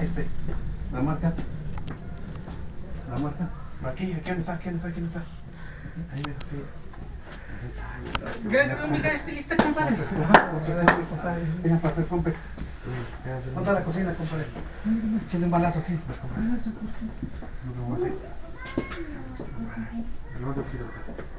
Este, la marca. La marca. Aquí, aquí, ¿dónde está? ¿Quién está? ¿Quién está? Ahí, mira, sí. Gracias, amiga, ¿esté lista, compadre? Compadre. Para hacer compe. ¿Dónde está la cocina, compadre? Échale un balazo aquí. Compadre. No lo voy a hacer. El otro quiero ver.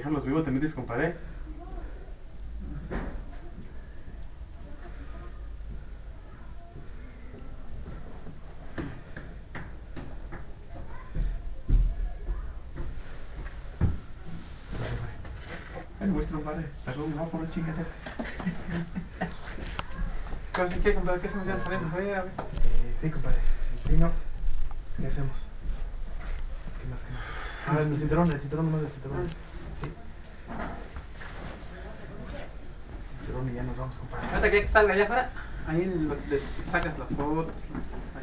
¿Te dejan los vivos, te metes, compadre? Ay, vuestro compadre, perdón, no, por un chingate. Casi que, compadre, ¿qué hacemos ya salimos? A ver, a ver. Eh, sí, compadre. Sí, no. ¿Qué hacemos? ¿Qué más? qué más? Ah, el cinturón, el cinturón nomás, el cinturón. Sí. Y ya nos vamos, compadre. Ahorita que salga allá afuera, ahí le sacas las fotos.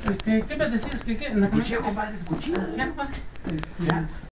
Este, ¿qué me decías? ¿Que qué? ¿En la Cuchillo, compadre, es cuchillo. Ya, compadre. Ya.